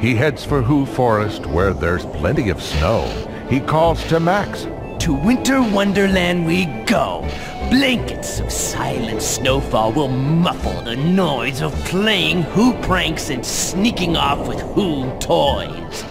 He heads for Who Forest where there's plenty of snow. He calls to Max. To Winter Wonderland we go. Blankets of silent snowfall will muffle the noise of playing Who pranks and sneaking off with Who toys.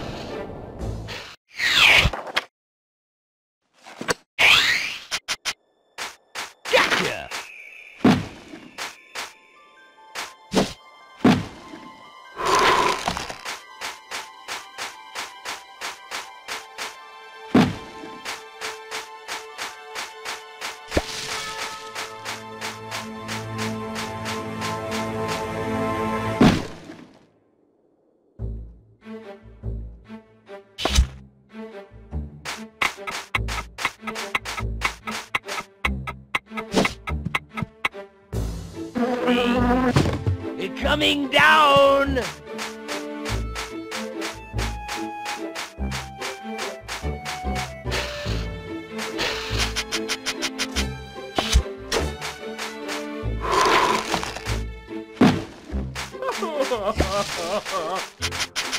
ハハハハ!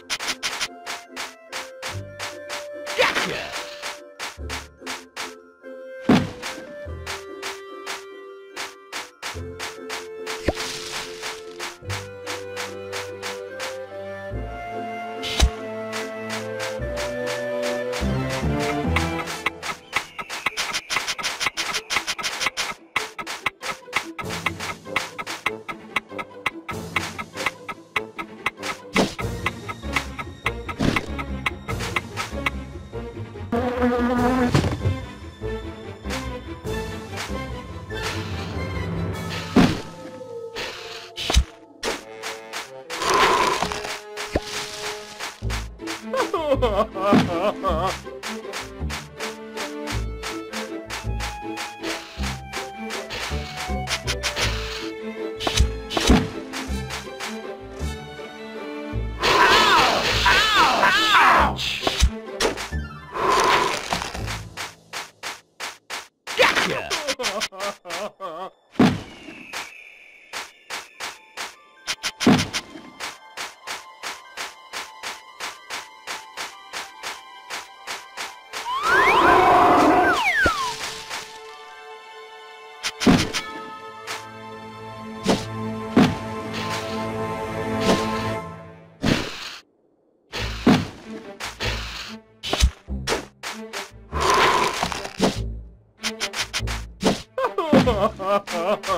ha ha ha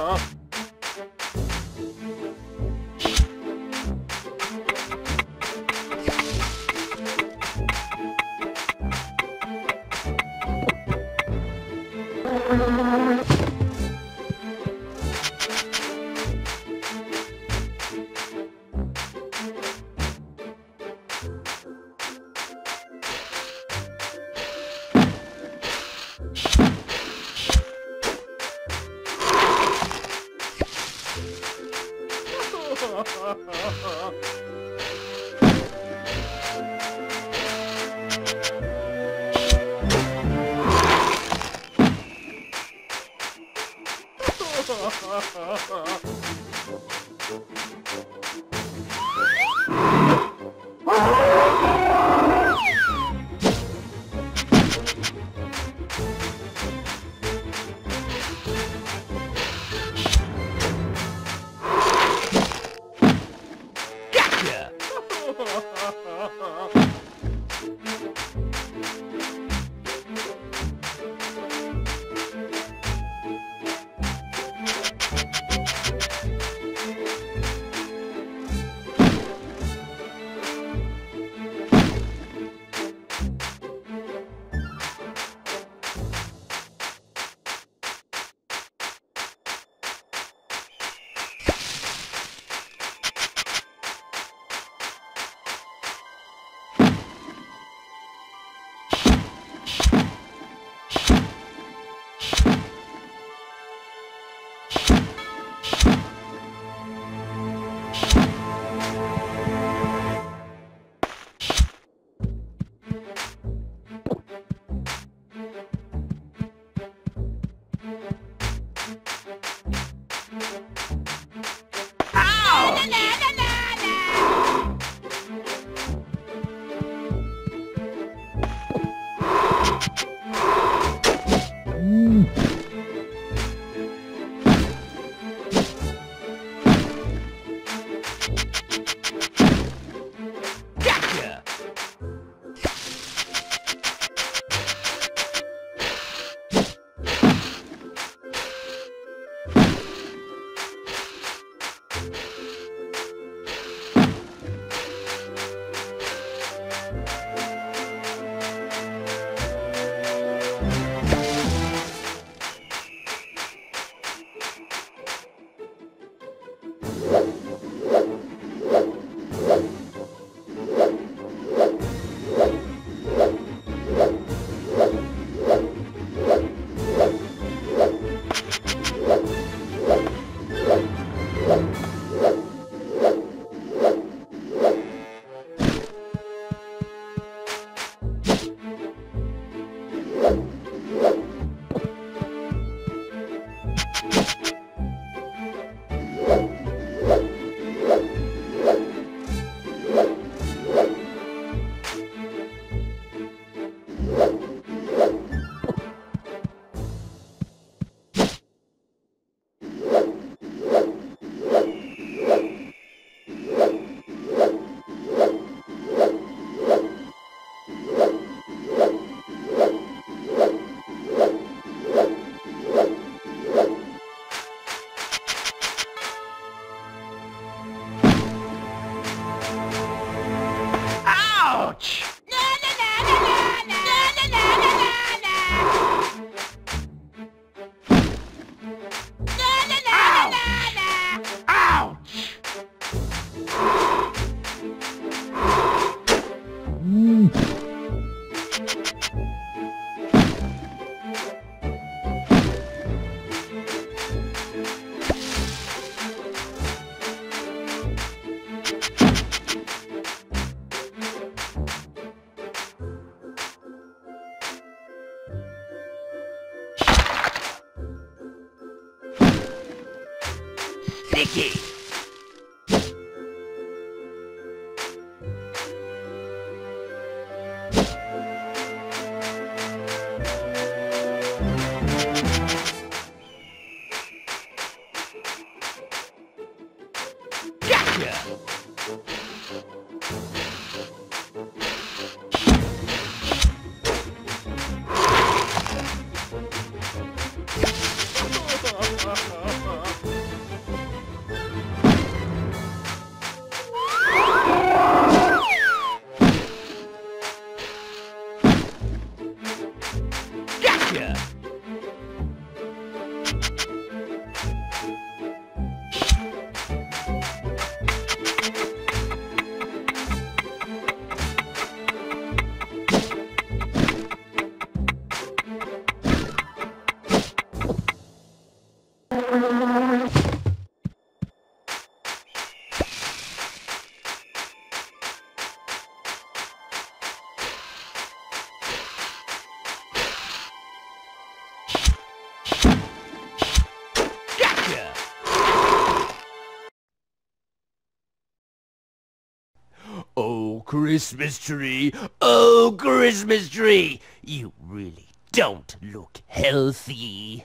Oh, Christmas tree. Oh, Christmas tree. You really don't look healthy.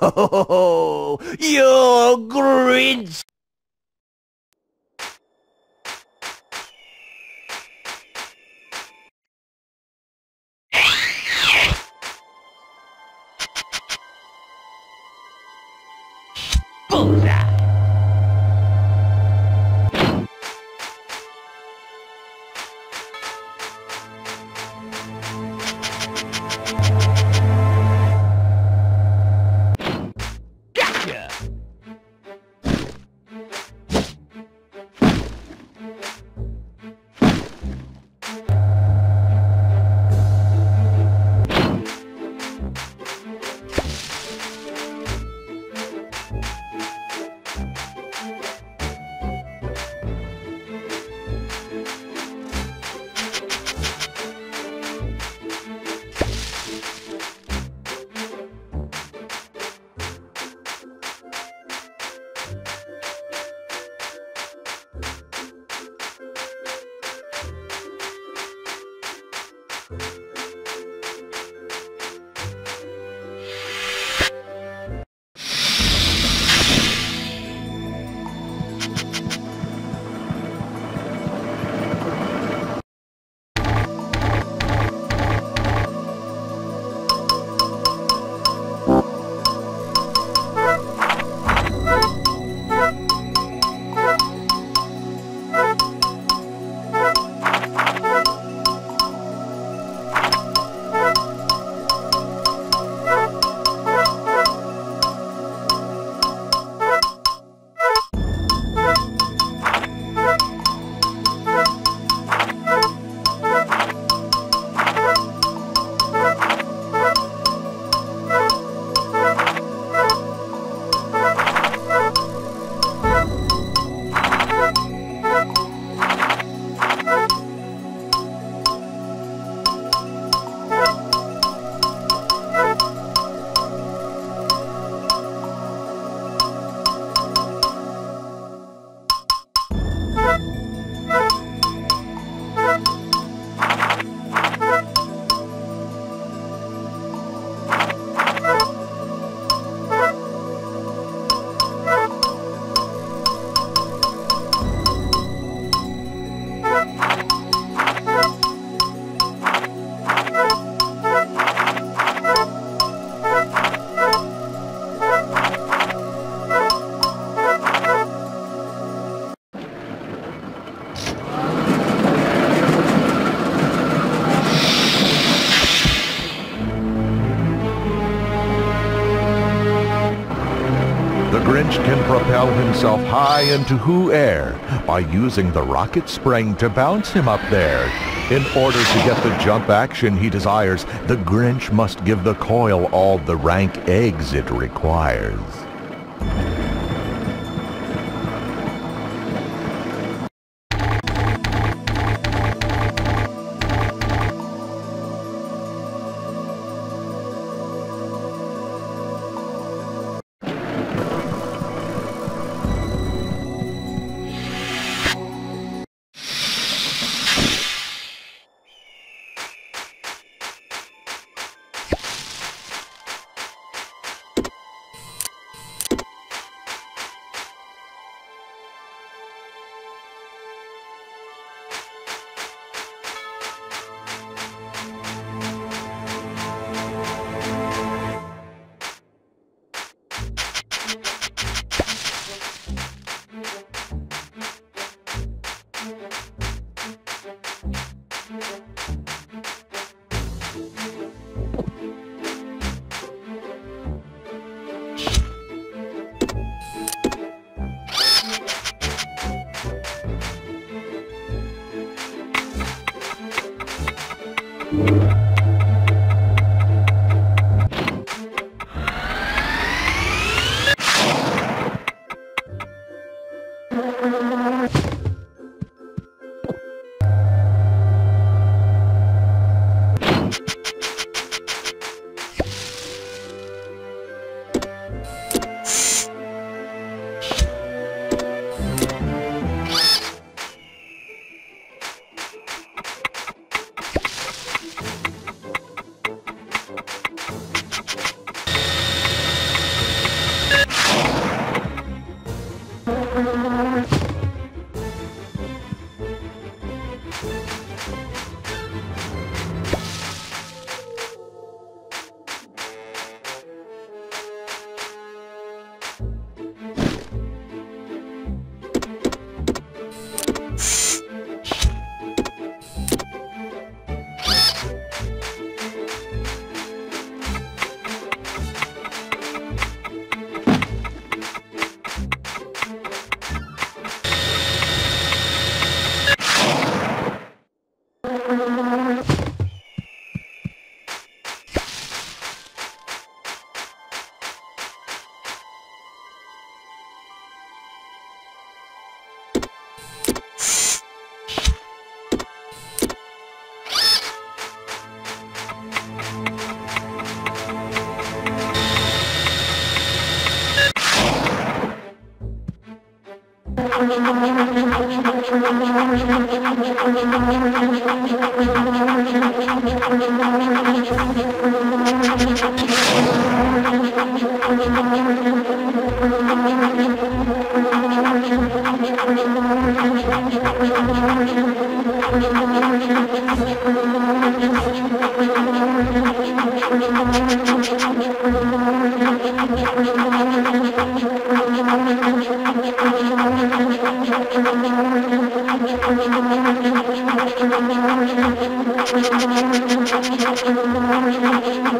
Oh, you're Grinch. Can into Who air by using the rocket spring to bounce him up there. In order to get the jump action he desires, the Grinch must give the coil all the rank eggs it requires. Thank you.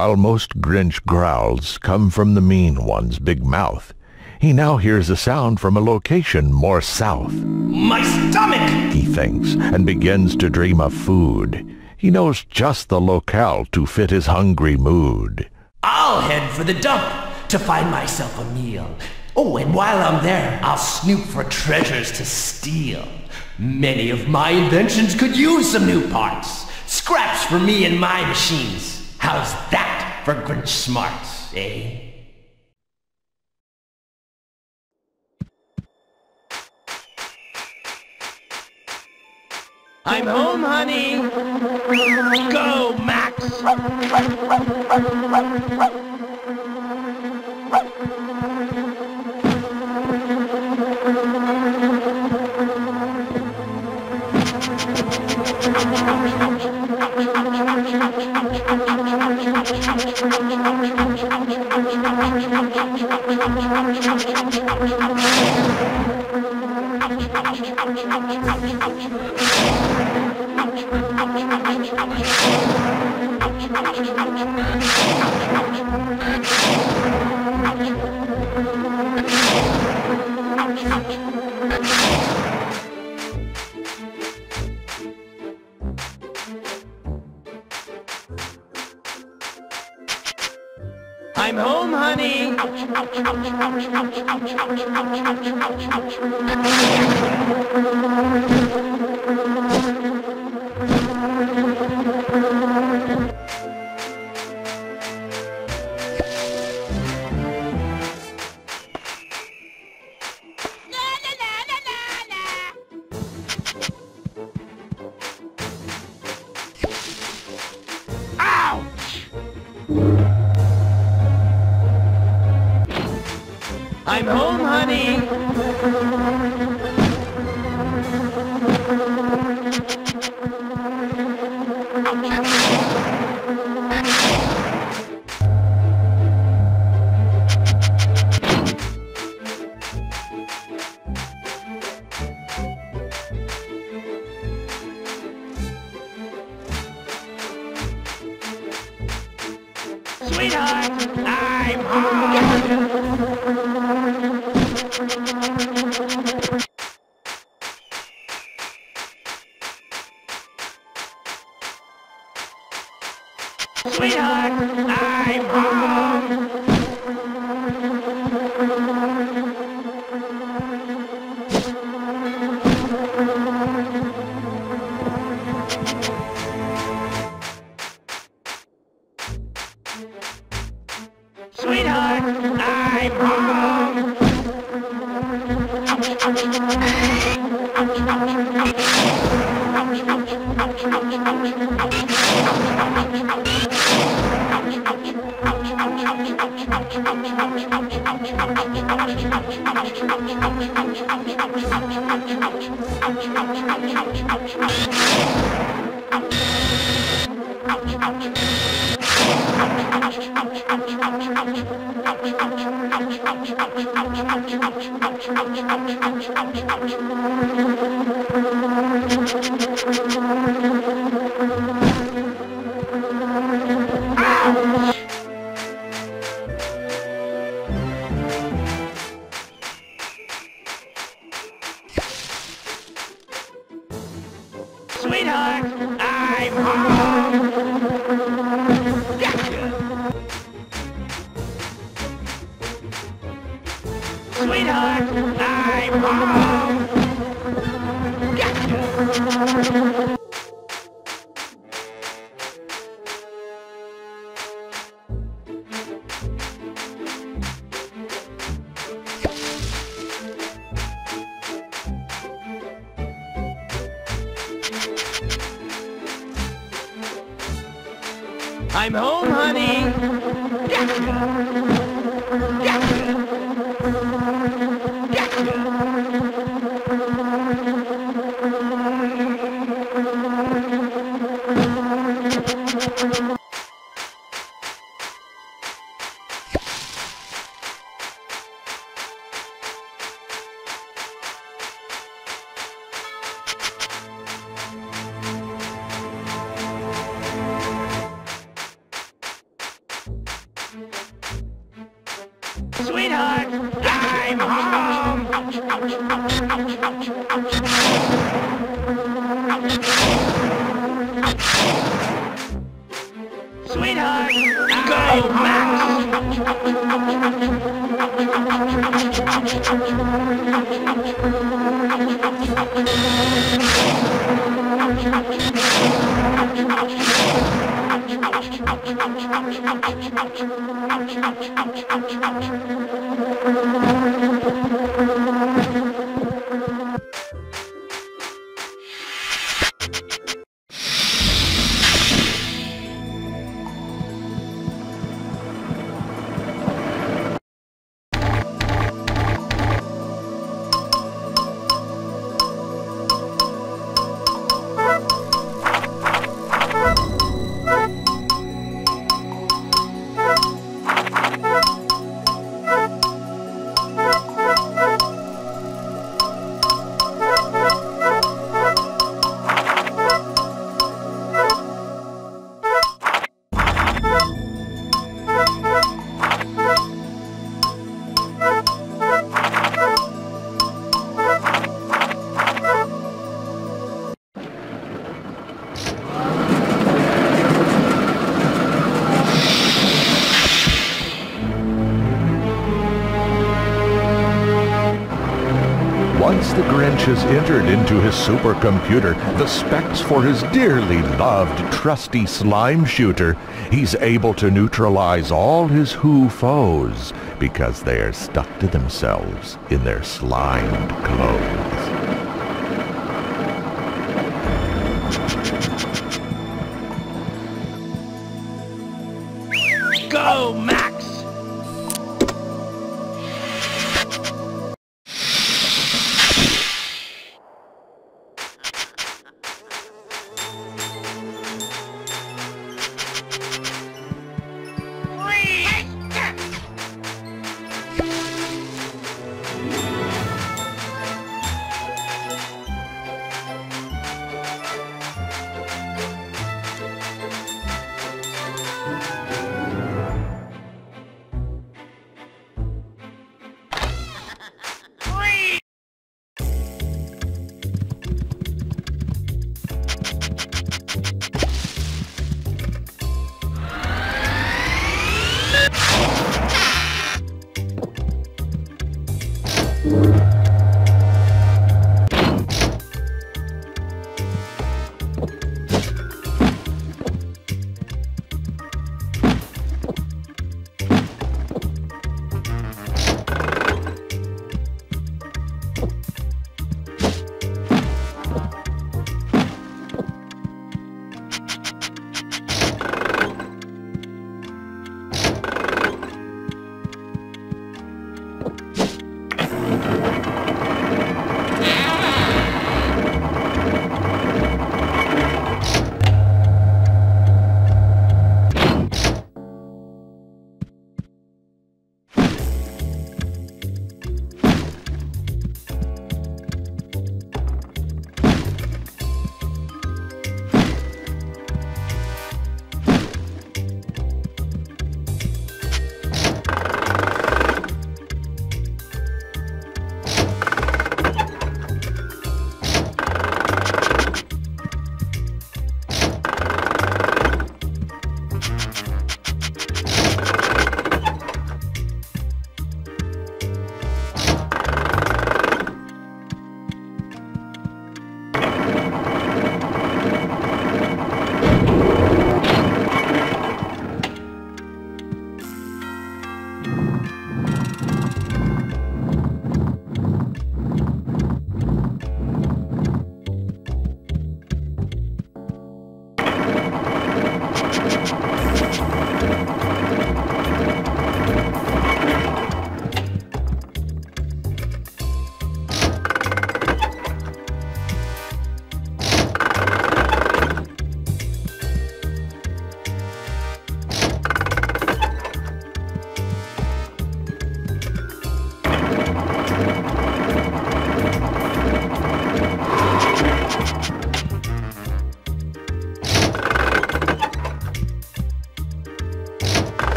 While most Grinch growls come from the mean one's big mouth, he now hears a sound from a location more south. My stomach! He thinks, and begins to dream of food. He knows just the locale to fit his hungry mood. I'll head for the dump to find myself a meal. Oh, and while I'm there, I'll snoop for treasures to steal. Many of my inventions could use some new parts. Scraps for me and my machines. How's that for Grinch smarts, eh? I'm home, honey. Go, Max. I'm home, honey. Sweetheart, I'm home. Sweetheart, I'm home. Gotcha. I'm the Grinch has entered into his supercomputer the specs for his dearly loved trusty slime shooter, he's able to neutralize all his Who foes because they are stuck to themselves in their slimed clothes. Go Max.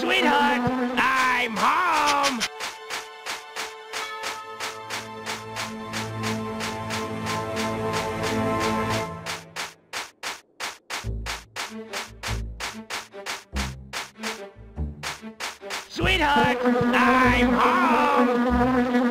Sweetheart, I'm home! Sweetheart, I'm home!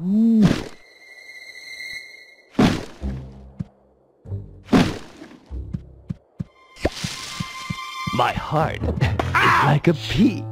My heart is like a pea.